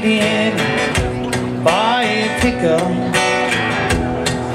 by a pickup.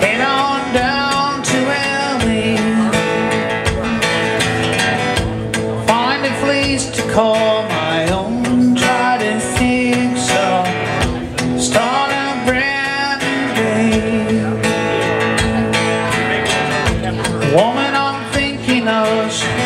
Head on down to LA. Find a place to call my own. Try to. Start a brand new day. Woman, I'm thinking of.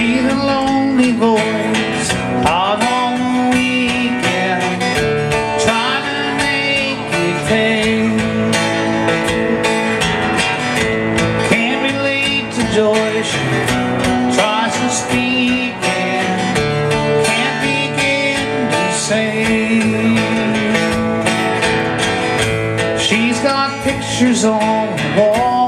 The lonely voice on weekend Trying to make it pay. Can't relate to joy She tries to speak and can't begin to say. She's got pictures on the wall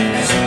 boys